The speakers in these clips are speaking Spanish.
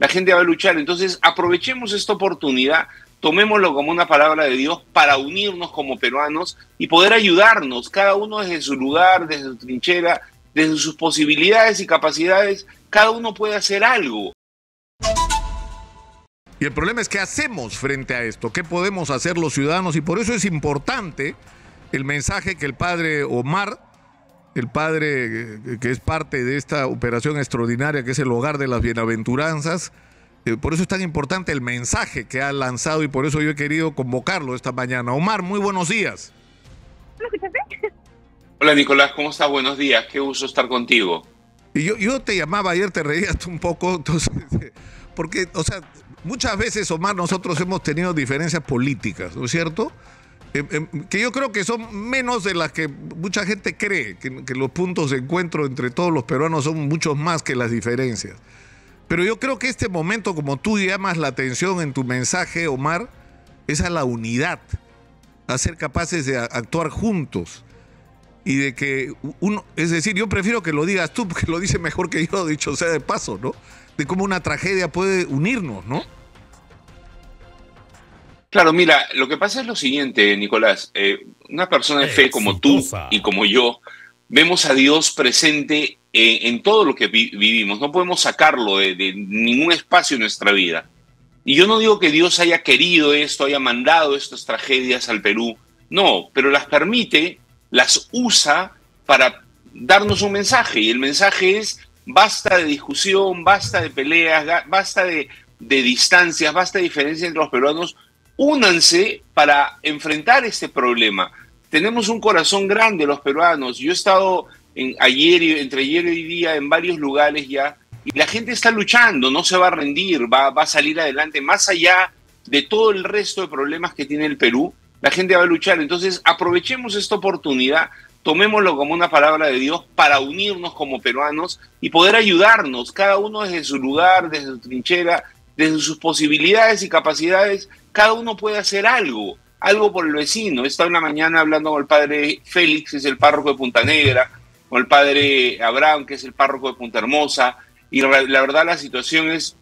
la gente va a luchar. Entonces, aprovechemos esta oportunidad, tomémoslo como una palabra de Dios para unirnos como peruanos y poder ayudarnos, cada uno desde su lugar, desde su trinchera, desde sus posibilidades y capacidades, cada uno puede hacer algo. Y el problema es qué hacemos frente a esto, qué podemos hacer los ciudadanos y por eso es importante el mensaje que el padre Omar, el padre eh, que es parte de esta operación extraordinaria que es el hogar de las bienaventuranzas, eh, por eso es tan importante el mensaje que ha lanzado y por eso yo he querido convocarlo esta mañana. Omar, muy buenos días. Hola Nicolás, ¿cómo estás? Buenos días, qué gusto estar contigo. Y yo, yo te llamaba ayer, te reías un poco, entonces, porque, o sea, muchas veces, Omar, nosotros hemos tenido diferencias políticas, ¿no es cierto? Em, em, que yo creo que son menos de las que mucha gente cree, que, que, los puntos de encuentro entre todos los peruanos son muchos más que las diferencias. Pero yo creo que este momento, como tú llamas la atención en tu mensaje, Omar, es a la unidad, a ser capaces de actuar juntos y de que uno, es decir, yo prefiero que lo digas tú, porque lo dice mejor que yo, dicho sea de paso, ¿no? De cómo una tragedia puede unirnos, ¿no? Claro, mira, lo que pasa es lo siguiente, Nicolás. Eh, una persona de fe como tú y como yo, vemos a Dios presente en, todo lo que vivimos. No podemos sacarlo de, de, ningún espacio en nuestra vida. Y yo no digo que Dios haya querido esto, haya mandado estas tragedias al Perú. No, pero las permite, las usa para darnos un mensaje. Y el mensaje es, basta de discusión, basta de peleas, basta de, de distancias, basta de diferencia entre los peruanos únanse para enfrentar este problema. Tenemos un corazón grande los peruanos. Yo he estado ayer, entre ayer y hoy día en varios lugares ya y la gente está luchando, no se va a rendir, va, va a salir adelante. Más allá de todo el resto de problemas que tiene el Perú, la gente va a luchar. Entonces aprovechemos esta oportunidad, tomémoslo como una palabra de Dios para unirnos como peruanos y poder ayudarnos, cada uno desde su lugar, desde su trinchera, desde sus posibilidades y capacidades, cada uno puede hacer algo, algo por el vecino. He estado en mañana hablando con el padre Félix, que es el párroco de Punta Negra, con el padre Abraham, que es el párroco de Punta Hermosa, y la verdad la situación es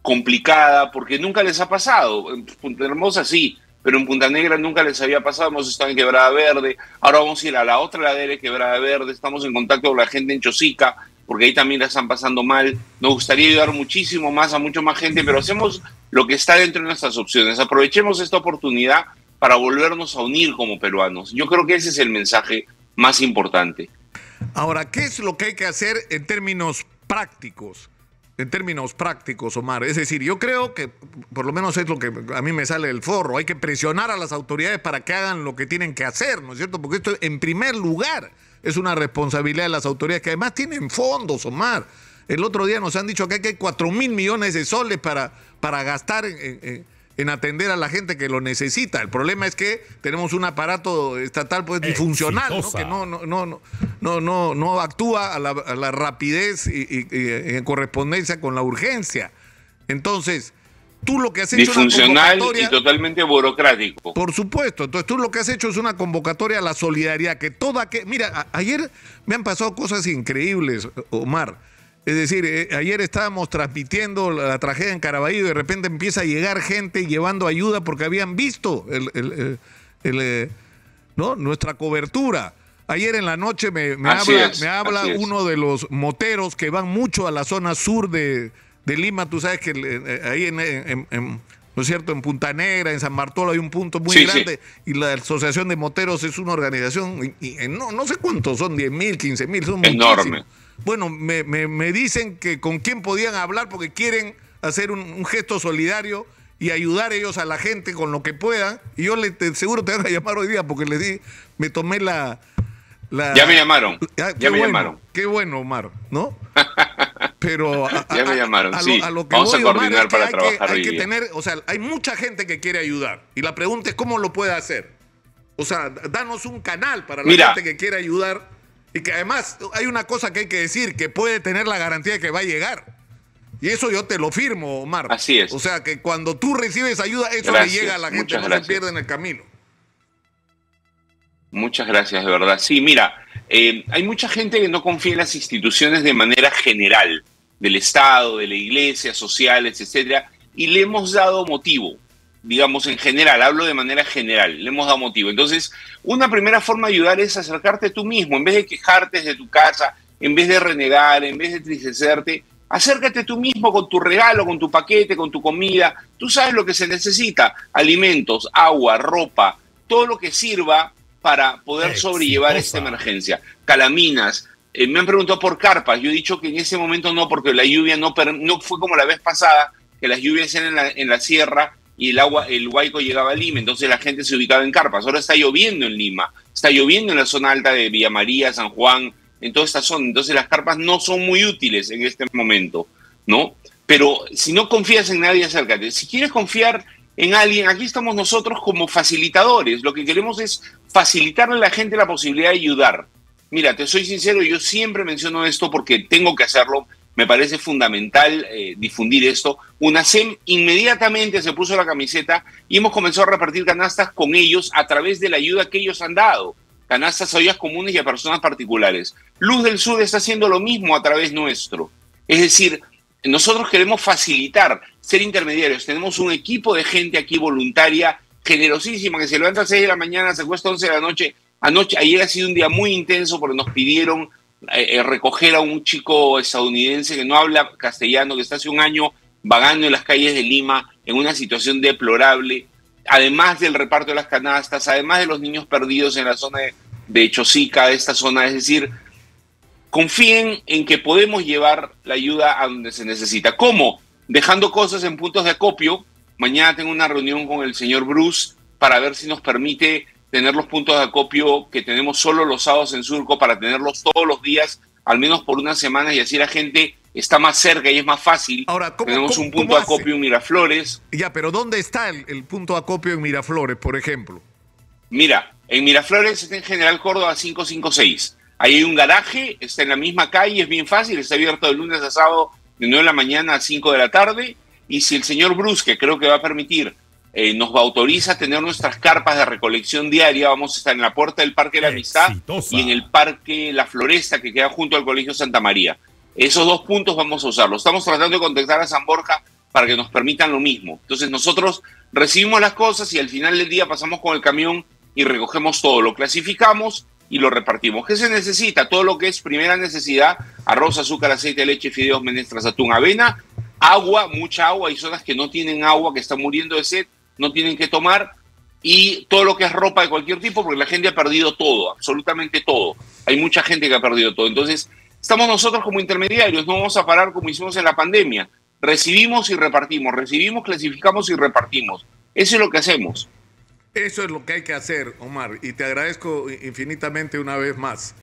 complicada porque nunca les ha pasado. En Punta Hermosa sí, pero en Punta Negra nunca les había pasado. Hemos estado en Quebrada Verde, ahora vamos a ir a la otra ladera de Quebrada Verde, estamos en contacto con la gente en Chosica, porque ahí también la están pasando mal. Nos gustaría ayudar muchísimo más a mucho más gente, pero hacemos lo que está dentro de nuestras opciones. Aprovechemos esta oportunidad para volvernos a unir como peruanos. Yo creo que ese es el mensaje más importante. Ahora, ¿qué es lo que hay que hacer en términos prácticos? En términos prácticos, Omar. Es decir, yo creo que, por lo menos es lo que a mí me sale del forro, hay que presionar a las autoridades para que hagan lo que tienen que hacer, ¿no es cierto? Porque esto, en primer lugar, es una responsabilidad de las autoridades que además tienen fondos, Omar. El otro día nos han dicho que hay 4 mil millones de soles para, para gastar en, en, en, atender a la gente que lo necesita. El problema es que tenemos un aparato estatal pues disfuncional, ¿no? que no, no, no, no, no, no actúa a la, a la rapidez y, y, y, en correspondencia con la urgencia. Entonces, tú lo que has hecho Disfuncional y totalmente burocrático. Por supuesto. Entonces tú lo que has hecho es una convocatoria a la solidaridad, que toda que... Mira, a, ayer me han pasado cosas increíbles, Omar. Es decir, eh, ayer estábamos transmitiendo la, la, tragedia en Caraballo y de repente empieza a llegar gente llevando ayuda porque habían visto el, el, el, el eh, ¿no? nuestra cobertura. Ayer en la noche me, me habla, es, me habla uno de los moteros que van mucho a la zona sur de, de Lima, tú sabes que eh, ahí en, en, en, ¿no es cierto? En Punta Negra, en San Bartolo hay un punto muy sí, grande sí. y la Asociación de Moteros es una organización, y, y no, no sé cuántos son, 10 mil, 15 mil, son Enorme. muchísimos. Bueno, me, me, me, dicen que con quién podían hablar porque quieren hacer un, un, gesto solidario y ayudar ellos a la gente con lo que puedan. Y yo le, te, seguro te van a llamar hoy día porque les di, me tomé la... la ya me llamaron. Ah, ya me bueno, llamaron. Qué bueno, Omar, ¿no? Pero a, ya me llamaron, a, a, sí. lo, a lo que Vamos voy, a coordinar Omar, es que para hay trabajar que, hay que tener, o sea, hay mucha gente que quiere ayudar y la pregunta es cómo lo puede hacer. O sea, danos un canal para la Mira, gente que quiere ayudar y que además hay una cosa que hay que decir, que puede tener la garantía de que va a llegar. Y eso yo te lo firmo, Omar. Así es. O sea, que cuando tú recibes ayuda, eso Gracias, le llega a la gente, no gracias. se pierde en el camino. Muchas gracias, de verdad. Sí, mira, eh, hay mucha gente que no confía en las instituciones de manera general. Del Estado, de la iglesia, sociales, etcétera, y le hemos dado motivo, digamos en general, hablo de manera general, le hemos dado motivo. Entonces, una primera forma de ayudar es acercarte tú mismo, en vez de quejarte desde tu casa, en vez de renegar, en vez de tristecerte, acércate tú mismo con tu regalo, con tu paquete, con tu comida. Tú sabes lo que se necesita, alimentos, agua, ropa, todo lo que sirva para poder sobrellevar esta emergencia. Calaminas, eh, me han preguntado por carpas. Yo he dicho que en ese momento no, porque la lluvia no, fue como la vez pasada, que las lluvias eran en la, en la sierra y el agua, el huaico llegaba a Lima, entonces la gente se ubicaba en carpas. Ahora está lloviendo en Lima, está lloviendo en la zona alta de Villa María, San Juan, en toda esta zona. Entonces las carpas no son muy útiles en este momento, ¿no? Pero si no confías en nadie, acércate. Si quieres confiar en alguien, aquí estamos nosotros como facilitadores. Lo que queremos es facilitarle a la gente la posibilidad de ayudar. Mira, te soy sincero, yo siempre menciono esto porque tengo que hacerlo. Me parece fundamental eh, difundir esto. UNASEM inmediatamente se puso la camiseta y hemos comenzado a repartir canastas con ellos a través de la ayuda que ellos han dado. Canastas a ollas comunes y a personas particulares. Luz del Sur está haciendo lo mismo a través nuestro. Es decir, nosotros queremos facilitar, ser intermediarios. Tenemos un equipo de gente aquí voluntaria, generosísima, que se levanta a 6 de la mañana, se cuesta a 11 de la noche Anoche, ayer ha sido un día muy intenso porque nos pidieron eh, eh, recoger a un chico estadounidense que no habla castellano, que está hace un año vagando en las calles de Lima en una situación deplorable, además del reparto de las canastas, además de los niños perdidos en la zona de, Chosica, de esta zona, es decir, confíen en que podemos llevar la ayuda a donde se necesita. ¿Cómo? Dejando cosas en puntos de acopio. Mañana tengo una reunión con el señor Bruce para ver si nos permite tener los puntos de acopio que tenemos solo los sábados en Surco para tenerlos todos los días, al menos por una semana, y así la gente está más cerca y es más fácil. Ahora, tenemos un punto de acopio en Miraflores. Ya, pero ¿dónde está el, punto de acopio en Miraflores, por ejemplo? Mira, en Miraflores está en General Córdoba 556. Ahí hay un garaje, está en la misma calle, es bien fácil, está abierto de lunes a sábado de 9 de la mañana a 5 de la tarde. Y si el señor Brusque creo que va a permitir eh, nos autoriza a tener nuestras carpas de recolección diaria. Vamos a estar en la puerta del Parque de la Amistad y en el Parque La Floresta que queda junto al Colegio Santa María. Esos dos puntos vamos a usarlos. Estamos tratando de contactar a San Borja para que nos permitan lo mismo. Entonces nosotros recibimos las cosas y al final del día pasamos con el camión y recogemos todo, lo clasificamos y lo repartimos. ¿Qué se necesita? Todo lo que es primera necesidad, arroz, azúcar, aceite, leche, fideos, menestras, atún, avena, agua, mucha agua. Hay zonas que no tienen agua, que están muriendo de sed no tienen que tomar y todo lo que es ropa de cualquier tipo, porque la gente ha perdido todo, absolutamente todo. Hay mucha gente que ha perdido todo. Entonces, estamos nosotros como intermediarios, no vamos a parar como hicimos en la pandemia. Recibimos y repartimos, recibimos, clasificamos y repartimos. Eso es lo que hacemos. Eso es lo que hay que hacer, Omar, y te agradezco infinitamente una vez más.